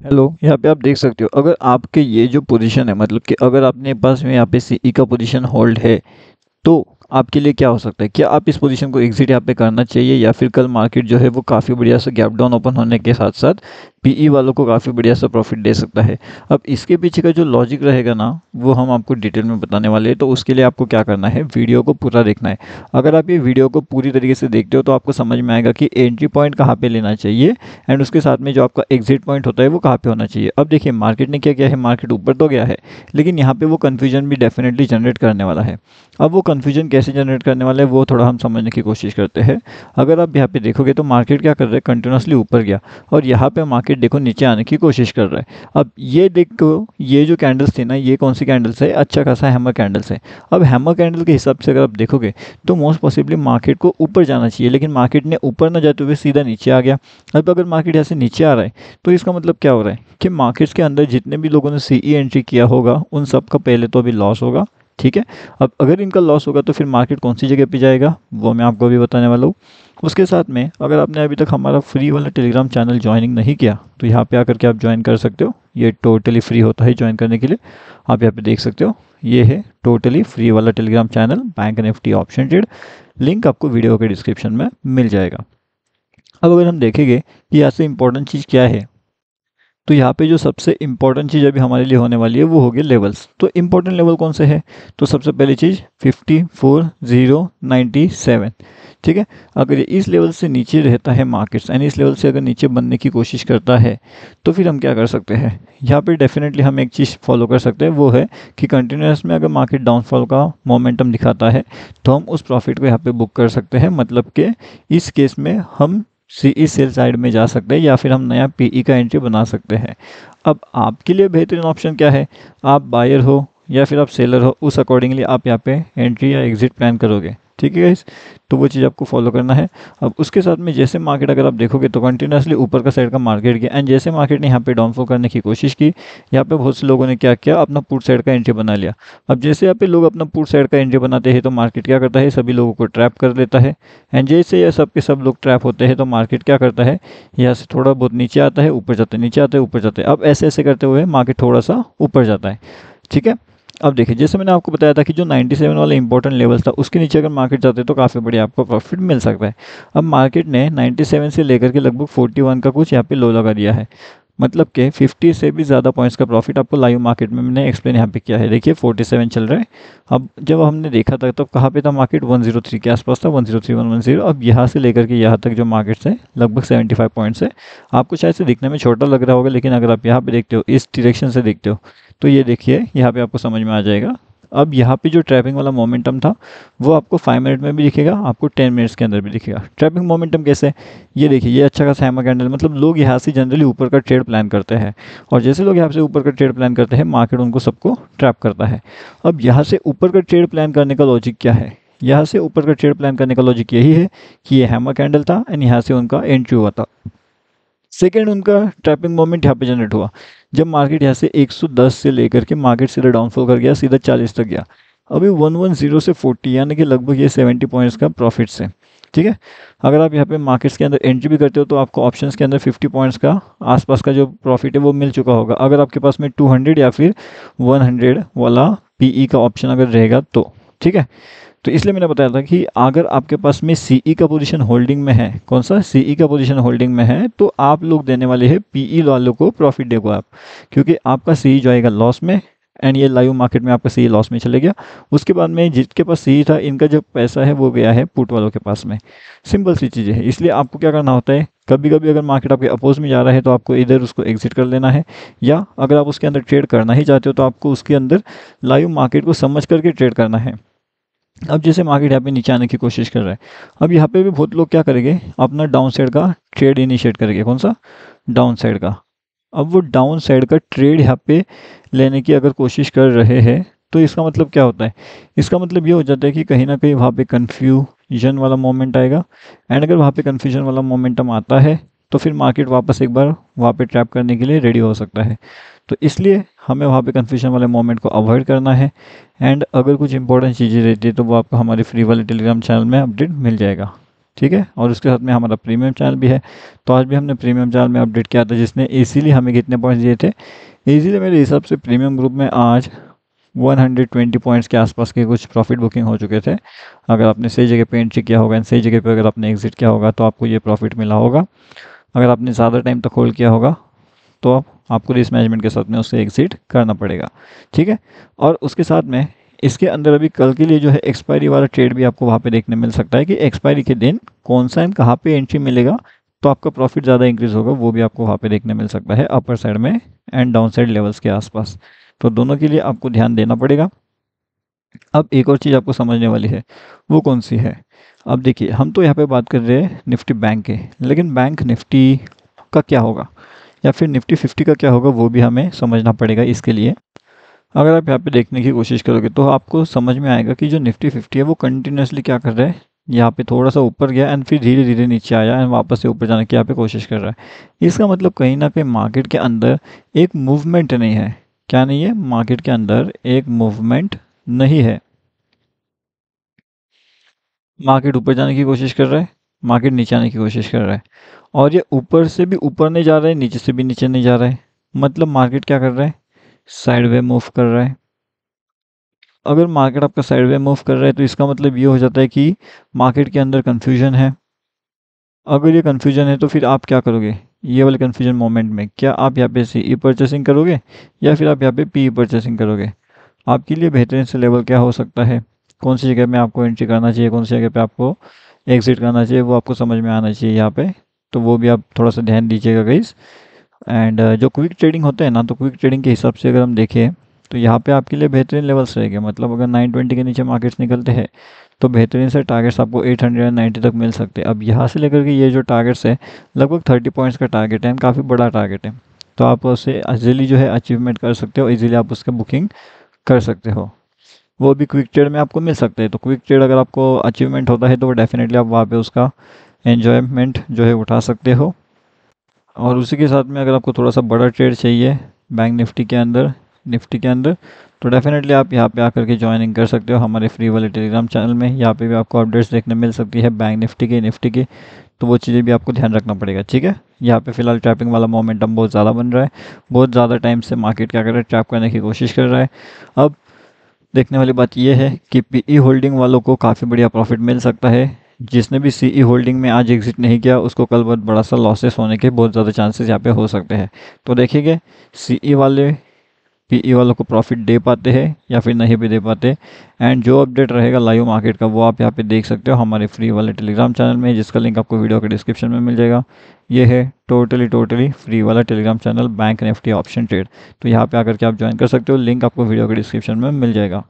Hello यहाँ पे आप देख सकते हो, अगर आपके ये जो पोजीशन है मतलब कि अगर आपने पास में यहाँ पे सी ई का पोजीशन होल्ड है तो आपके लिए क्या हो सकता है? क्या आप इस पोजीशन को एग्जिट यहाँ पे करना चाहिए या फिर कल मार्केट जो है वो काफ़ी बढ़िया सा गैप डाउन ओपन होने के साथ साथ पीई वालों को काफ़ी बढ़िया सा प्रॉफिट दे सकता है? अब इसके पीछे का जो लॉजिक रहेगा ना, वो हम आपको डिटेल में बताने वाले हैं। तो उसके लिए आपको क्या करना है? वीडियो को पूरा देखना है। अगर आप ये वीडियो को पूरी तरीके से देखते हो तो आपको समझ में आएगा कि एंट्री पॉइंट कहाँ पर लेना चाहिए एंड उसके साथ में जो आपका एग्जिट पॉइंट होता है वो कहाँ पर होना चाहिए। अब देखिए मार्केट ने क्या किया है? मार्केट ऊपर तो गया है, लेकिन यहाँ पर वो कन्फ्यूज़न भी डेफिनेटली जनरेट करने वाला है। अब वो कन्फ्यूज़न कैसे जनरेट करने वाले है, वो थोड़ा हम समझने की कोशिश करते हैं। अगर आप यहाँ पे देखोगे तो मार्केट क्या कर रहा है? कंटिन्यूसली ऊपर गया। और यहाँ पे मार्केट देखो नीचे आने की कोशिश कर रहा है। अब ये देखो, ये जो कैंडल्स थे ना, ये कौन सी कैंडल्स है? अच्छा खासा हैमर कैंडल्स है। अब हैमर कैंडल के हिसाब से अगर आप देखोगे तो मोस्ट पॉसिबली मार्केट को ऊपर जाना चाहिए। लेकिन मार्केट ने ऊपर ना जाते हुए सीधा नीचे आ गया। अब अगर मार्केट यहाँ से नीचे आ रहा है तो इसका मतलब क्या हो रहा है? कि मार्केट्स के अंदर जितने भी लोगों ने सीई एंट्री किया होगा, उन सब का पहले तो अभी लॉस होगा। ठीक है? अब अगर इनका लॉस होगा तो फिर मार्केट कौन सी जगह पे जाएगा? वो मैं आपको अभी बताने वाला हूँ। उसके साथ में अगर आपने अभी तक हमारा फ्री वाला टेलीग्राम चैनल ज्वाइनिंग नहीं किया तो यहाँ पे आकर के आप ज्वाइन कर सकते हो। ये टोटली फ्री होता है ज्वाइन करने के लिए। आप यहाँ पे देख सकते हो। ये है टोटली फ्री वाला Telegram channel bank N F T option trade link आपको वीडियो के डिस्क्रिप्शन में मिल जाएगा। अब अगर हम देखेंगे कि यहाँ से इंपॉर्टेंट चीज़ क्या है तो यहाँ पे जो सबसे इंपॉर्टेंट चीज़ अभी हमारे लिए होने वाली है, वो होगी लेवल्स तो इंपॉर्टेंट लेवल कौन से है? तो सबसे पहली चीज़ fifty four zero ninety seven ठीक है? अगर ये इस लेवल से नीचे रहता है मार्केट्स यानी इस लेवल से अगर नीचे बनने की कोशिश करता है तो फिर हम क्या कर सकते हैं? यहाँ पे डेफिनेटली हम एक चीज़ फॉलो कर सकते हैं, वो है कि कंटिन्यूस में अगर मार्केट डाउनफॉल का मोमेंटम दिखाता है तो हम उस प्रॉफिट को यहाँ पे बुक कर सकते हैं मतलब कि इस केस में हम सी ई सेल साइड में जा सकते हैं या फिर हम नया पी ई का एंट्री बना सकते हैं। अब आपके लिए बेहतरीन ऑप्शन क्या है? आप बायर हो या फिर आप सेलर हो, उस अकॉर्डिंगली आप यहाँ पे एंट्री या एग्जिट प्लान करोगे। ठीक है गाइस तो वो चीज़ आपको फॉलो करना है। अब उसके साथ में जैसे मार्केट अगर आप देखोगे तो कंटिन्यूसली ऊपर का साइड का मार्केट गया। एंड जैसे मार्केट ने यहाँ पे डाउनफॉल करने की कोशिश की, यहाँ पे बहुत से लोगों ने क्या किया? अपना पुट साइड का एंट्री बना लिया। अब जैसे यहाँ पे लोग अपना पुट साइड का एंट्री बनाते हैं तो मार्केट क्या करता है? सभी लोगों को ट्रैप कर लेता है। एंड जैसे यह सब के सब लोग ट्रैप होते हैं तो मार्केट क्या करता है? यहाँ से थोड़ा बहुत नीचे आता है, ऊपर जाता नीचे आते ऊपर जाते अब ऐसे ऐसे करते हुए मार्केट थोड़ा सा ऊपर जाता है। ठीक है? अब देखिए, जैसे मैंने आपको बताया था कि जो 97 वाला इंपॉर्टेंट लेवल्स था, उसके नीचे अगर मार्केट जाते तो काफ़ी बढ़िया आपको प्रॉफिट मिल सकता है। अब मार्केट ने 97 से लेकर के लगभग 41 का कुछ यहाँ पे लो लगा दिया है। मतलब के 50 से भी ज़्यादा पॉइंट्स का प्रॉफिट आपको लाइव मार्केट में मैंने एक्सप्लेन यहाँ पे किया है। देखिए 47 चल रहा है। अब जब हमने देखा था तो कहाँ पे था मार्केट 103 के आसपास था 103110 अब यहाँ से लेकर के यहाँ तक जो मार्केट्स है, लगभग 75 पॉइंट्स है। आपको शायद से दिखने में छोटा लग रहा होगा, लेकिन अगर आप यहाँ पर देखते हो, इस डिरेक्शन से देखते हो तो ये देखिए, यहाँ पर आपको समझ में आ जाएगा। अब यहाँ पे जो ट्रैपिंग वाला मोमेंटम था, वो आपको फाइव मिनट में भी दिखेगा, आपको टेन मिनट्स के अंदर भी दिखेगा। ट्रैपिंग मोमेंटम कैसे? ये देखिए, ये अच्छा खासा हैमर कैंडल मतलब लोग यहाँ से जनरली ऊपर का ट्रेड प्लान करते हैं। और जैसे लोग यहाँ से ऊपर का ट्रेड प्लान करते हैं मार्केट उनको सबको ट्रैप करता है। अब यहाँ से ऊपर का ट्रेड प्लान करने का लॉजिक क्या है? यहाँ से ऊपर का ट्रेड प्लान करने का लॉजिक यही है कि ये हैमर कैंडल था एंड यहाँ से उनका एंट्री हुआ था। सेकेंड उनका ट्रैपिंग मोमेंट यहाँ पे जनरेट हुआ। जब मार्केट यहाँ से 110 से लेकर के मार्केट सीधा डाउनफॉल कर गया, सीधा 40 तक गया। अभी 110 से 40 यानी कि लगभग ये 70 पॉइंट्स का प्रॉफिट है। ठीक है? अगर आप यहाँ पे मार्केट्स के अंदर एंट्री भी करते हो तो आपको ऑप्शंस के अंदर 50 पॉइंट्स का आसपास का जो प्रॉफिट है, वो मिल चुका होगा। अगर आपके पास में 200 या फिर 100 वाला पीई का ऑप्शन अगर रहेगा तो। ठीक है? तो इसलिए मैंने बताया था कि अगर आपके पास में सीई e का पोजीशन होल्डिंग में है, कौन सा? सीई e का पोजीशन होल्डिंग में है तो आप लोग देने वाले हैं पीई e वालों को प्रॉफिट देखो आप, क्योंकि आपका सीई जो आएगा लॉस में एंड ये लाइव मार्केट में आपका सी लॉस में चले गया। उसके बाद में जिसके पास सी था, इनका जो पैसा है, वो गया है पुट वालों के पास में। सिंपल सी चीज़ें है। इसलिए आपको क्या करना होता है? कभी कभी अगर मार्केट आपके अपोज में जा रहा है तो आपको इधर उसको एग्जिट कर लेना है, या अगर आप उसके अंदर ट्रेड करना ही चाहते हो तो आपको उसके अंदर लाइव मार्केट को समझ करके ट्रेड करना है। अब जैसे मार्केट यहाँ पे नीचे आने की कोशिश कर रहा है, अब यहाँ पे भी बहुत लोग क्या करेंगे, अपना डाउन साइड का ट्रेड इनिशिएट करेंगे। कौन सा? डाउन साइड का। अब वो डाउन साइड का ट्रेड यहाँ पे लेने की अगर कोशिश कर रहे हैं तो इसका मतलब क्या होता है? इसका मतलब ये हो जाता है कि कहीं ना कहीं वहाँ पे कन्फ्यूज़न वाला मोमेंट आएगा एंड अगर वहाँ पे कन्फ्यूज़न वाला मोमेंटम आता है तो फिर मार्केट वापस एक बार वहाँ पे ट्रैप करने के लिए रेडी हो सकता है। तो इसलिए हमें वहाँ पे कन्फ्यूज़न वाले मोमेंट को अवॉइड करना है एंड अगर कुछ इंपॉर्टेंट चीज़ें रहती है तो वो आपको हमारे फ्री वाले टेलीग्राम चैनल में अपडेट मिल जाएगा। ठीक है? और उसके साथ में हमारा प्रीमियम चैनल भी है। तो आज भी हमने प्रीमियम चैनल में अपडेट किया था जिसने इजीली हमें कितने पॉइंट्स दिए थे? इजीली मेरे हिसाब से प्रीमियम ग्रुप में आज 120 पॉइंट्स के आसपास के कुछ प्रॉफिट बुकिंग हो चुके थे। अगर आपने सही जगह पे एंट्री किया होगा एंड सही जगह पे अगर आपने एग्जिट किया होगा तो आपको ये प्रॉफिट मिला होगा। अगर आपने ज़्यादा टाइम तक होल्ड किया होगा तो आप, आपको रिस्क मैनेजमेंट के साथ में उससे एग्जिट करना पड़ेगा। ठीक है? और उसके साथ में इसके अंदर अभी कल के लिए जो है एक्सपायरी वाला ट्रेड भी आपको वहाँ पे देखने मिल सकता है कि एक्सपायरी के दिन कौन सा एंड कहाँ पे एंट्री मिलेगा तो आपका प्रॉफिट ज़्यादा इंक्रीज होगा, वो भी आपको वहाँ पे देखने मिल सकता है अपर साइड में एंड डाउन साइड लेवल्स के आसपास। तो दोनों के लिए आपको ध्यान देना पड़ेगा। अब एक और चीज़ आपको समझने वाली है, वो कौन सी है? अब देखिए, हम तो यहाँ पे बात कर रहे हैं निफ्टी बैंक के, लेकिन बैंक निफ्टी का क्या होगा? या फिर निफ्टी फिफ्टी का क्या होगा, वो भी हमें समझना पड़ेगा इसके लिए। अगर आप यहाँ पे देखने की कोशिश करोगे तो आपको समझ में आएगा कि जो निफ्टी फिफ्टी है, वो कंटिन्यूसली क्या कर रहा है? यहाँ पे थोड़ा सा ऊपर गया एंड फिर धीरे धीरे नीचे आया एंड वापस से ऊपर जाने की यहाँ पे कोशिश कर रहा है। इसका मतलब कहीं ना कहीं मार्केट के अंदर एक मूवमेंट नहीं है। क्या नहीं है? मार्केट के अंदर एक मूवमेंट नहीं है। मार्केट ऊपर जाने की कोशिश कर रहा है, मार्केट नीचे आने की कोशिश कर रहा है। और ये ऊपर से भी ऊपर नहीं जा रहा है, नीचे से भी नीचे नहीं जा रहा है। मतलब मार्केट क्या कर रहा है? साइड वे मूव कर रहा है। अगर मार्केट आपका साइड वे मूव कर रहा है तो इसका मतलब ये हो जाता है कि मार्केट के अंदर कन्फ्यूज़न है। अगर ये कन्फ्यूज़न है तो फिर आप क्या करोगे? ये वाले कन्फ्यूज़न मोमेंट में, क्या आप यहाँ पे सी ई परचेसिंग करोगे या फिर आप यहाँ पे पी परचेसिंग करोगे? आपके लिए बेहतरीन से लेवल क्या हो सकता है? कौन सी जगह में आपको एंट्री करना चाहिए? कौन सी जगह पे आपको एग्जिट करना चाहिए? वो आपको समझ में आना चाहिए यहाँ पे। तो वो भी आप थोड़ा सा ध्यान दीजिएगा गाइस एंड जो क्विक ट्रेडिंग होते हैं ना तो क्विक ट्रेडिंग के हिसाब से अगर हम देखें तो यहाँ पे आपके लिए बेहतरीन लेवल्स रहेंगे। मतलब अगर 920 के नीचे मार्केट्स निकलते हैं तो बेहतरीन से टारगेट्स आपको 890 तक मिल सकते हैं। अब यहाँ से लेकर के ये जो टारगेट्स है, लगभग 30 पॉइंट्स का टारगेट है। काफ़ी बड़ा टारगेट है। तो आप उसे इजीली जो है अचीवमेंट कर सकते हो। इजीली आप उसका बुकिंग कर सकते हो। वो भी क्विक ट्रेड में आपको मिल सकते हैं। तो क्विक ट्रेड अगर आपको अचीवमेंट होता है तो डेफिनेटली आप वहाँ पे उसका एन्जॉयमेंट जो है, उठा सकते हो। और उसी के साथ में अगर आपको थोड़ा सा बड़ा ट्रेड चाहिए बैंक निफ्टी के अंदर निफ्टी के अंदर तो डेफिनेटली आप यहाँ पे आकर के ज्वाइनिंग कर सकते हो हमारे फ्री वाले टेलीग्राम चैनल में। यहाँ पे भी आपको अपडेट्स देखने मिल सकती है बैंक निफ्टी की निफ्टी की। तो वो चीज़ें भी आपको ध्यान रखना पड़ेगा, ठीक है? यहाँ पे फ़िलहाल ट्रैपिंग वाला मोमेंटम बहुत ज़्यादा बन रहा है। बहुत ज़्यादा टाइम से मार्केट क्या कर रहा है? ट्रैप करने की कोशिश कर रहा है। अब देखने वाली बात यह है कि पीई होल्डिंग वालों को काफ़ी बढ़िया प्रॉफिट मिल सकता है। जिसने भी सीई होल्डिंग में आज एग्जिट नहीं किया, उसको कल बहुत बड़ा सा लॉसेस होने के बहुत ज़्यादा चांसेस यहाँ पे हो सकते हैं। तो देखिएगा सी वाले पीई वालों को प्रॉफिट दे पाते हैं या फिर नहीं भी दे पाते एंड जो अपडेट रहेगा लाइव मार्केट का, वो आप यहाँ पे देख सकते हो हमारे फ्री वाले टेलीग्राम चैनल में, जिसका लिंक आपको वीडियो के डिस्क्रिप्शन में मिल जाएगा। ये है टोटली टोटली फ्री वाला Telegram channel bank Nifty option trade तो यहाँ पर आकर के आप ज्वाइन कर सकते हो लिंक आपको वीडियो के डिस्क्रिप्शन में मिल जाएगा।